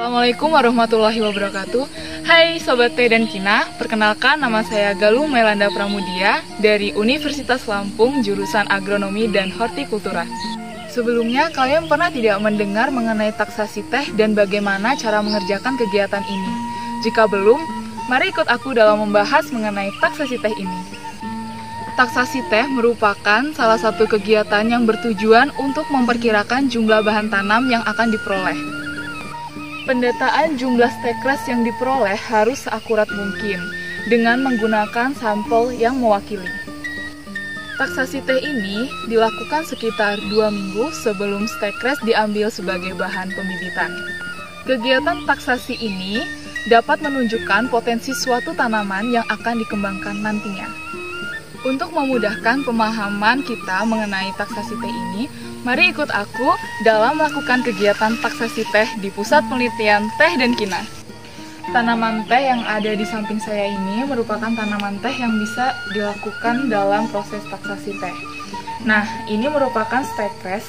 Assalamualaikum warahmatullahi wabarakatuh. Hai Sobat Teh dan Kina Perkenalkan nama saya Galuh Melanda Pramudia Dari Universitas Lampung Jurusan Agronomi dan Hortikultura. Sebelumnya kalian pernah tidak mendengar mengenai taksasi teh dan bagaimana cara mengerjakan kegiatan ini? Jika belum, mari ikut aku dalam membahas mengenai taksasi teh ini. Taksasi teh merupakan salah satu kegiatan yang bertujuan untuk memperkirakan jumlah bahan tanam yang akan diperoleh Pendataan jumlah stekres yang diperoleh harus seakurat mungkin dengan menggunakan sampel yang mewakili. Taksasi teh ini dilakukan sekitar dua minggu sebelum stekres diambil sebagai bahan pembibitan. Kegiatan taksasi ini dapat menunjukkan potensi suatu tanaman yang akan dikembangkan nantinya. Untuk memudahkan pemahaman kita mengenai taksasi teh ini, Mari ikut aku dalam melakukan kegiatan taksasi teh di Pusat Penelitian Teh dan Kina. Tanaman teh yang ada di samping saya ini merupakan tanaman teh yang bisa dilakukan dalam proses taksasi teh. Nah, ini merupakan stekres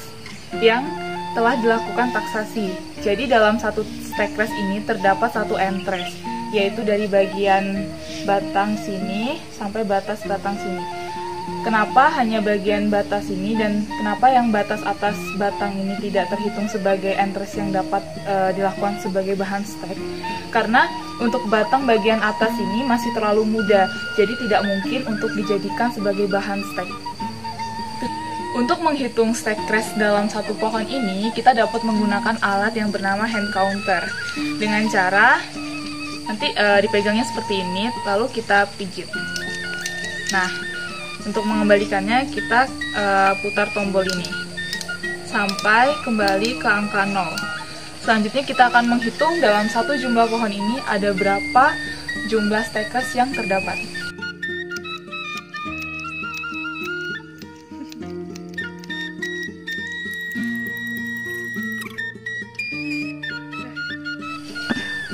yang telah dilakukan taksasi. Jadi dalam satu stekres ini terdapat satu entres, yaitu dari bagian batang sini sampai batas batang sini. Kenapa hanya bagian batas ini dan kenapa yang batas atas batang ini tidak terhitung sebagai entres yang dapat e, dilakukan sebagai bahan stek? Karena untuk batang bagian atas ini masih terlalu muda, jadi tidak mungkin untuk dijadikan sebagai bahan stek. Untuk menghitung stek crash dalam satu pohon ini, kita dapat menggunakan alat yang bernama hand counter. Dengan cara nanti e, dipegangnya seperti ini, lalu kita pijit. Nah, untuk mengembalikannya kita uh, putar tombol ini sampai kembali ke angka 0. Selanjutnya kita akan menghitung dalam satu jumlah pohon ini ada berapa jumlah stakers yang terdapat.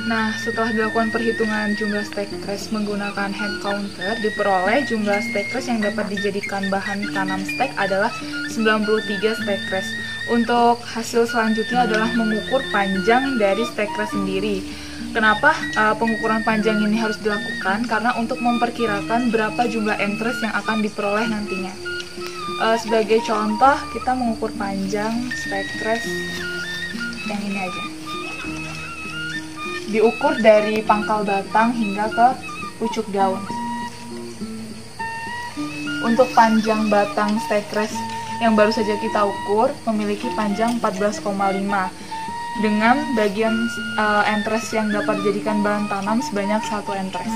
Nah, setelah dilakukan perhitungan jumlah stakers menggunakan hand counter, diperoleh jumlah stakers yang dapat dijadikan bahan tanam stek adalah 93 stakers. Untuk hasil selanjutnya adalah mengukur panjang dari stakers sendiri. Kenapa uh, pengukuran panjang ini harus dilakukan? Karena untuk memperkirakan berapa jumlah entres yang akan diperoleh nantinya. Uh, sebagai contoh, kita mengukur panjang stakers yang ini aja diukur dari pangkal batang hingga ke pucuk daun. Untuk panjang batang stekres yang baru saja kita ukur memiliki panjang 14,5 dengan bagian uh, entres yang dapat dijadikan bahan tanam sebanyak satu entres.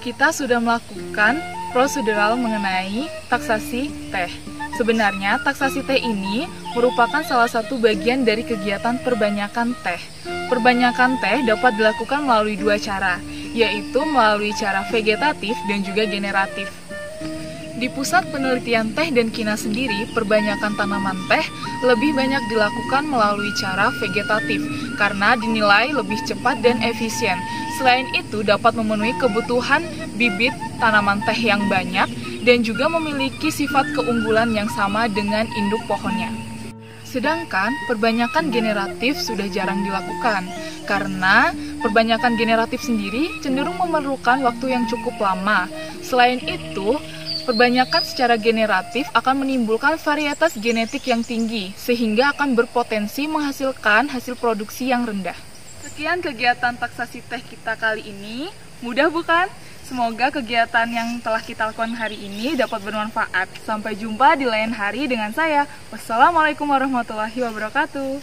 Kita sudah melakukan prosedural mengenai taksasi teh. Sebenarnya taksasi teh ini merupakan salah satu bagian dari kegiatan perbanyakan teh Perbanyakan teh dapat dilakukan melalui dua cara, yaitu melalui cara vegetatif dan juga generatif. Di pusat penelitian teh dan kina sendiri, perbanyakan tanaman teh lebih banyak dilakukan melalui cara vegetatif karena dinilai lebih cepat dan efisien. Selain itu, dapat memenuhi kebutuhan bibit tanaman teh yang banyak dan juga memiliki sifat keunggulan yang sama dengan induk pohonnya. Sedangkan perbanyakan generatif sudah jarang dilakukan karena perbanyakan generatif sendiri cenderung memerlukan waktu yang cukup lama. Selain itu, perbanyakan secara generatif akan menimbulkan varietas genetik yang tinggi sehingga akan berpotensi menghasilkan hasil produksi yang rendah. Sekian kegiatan taksasi teh kita kali ini. Mudah bukan? Semoga kegiatan yang telah kita lakukan hari ini dapat bermanfaat. Sampai jumpa di lain hari dengan saya. Wassalamualaikum warahmatullahi wabarakatuh.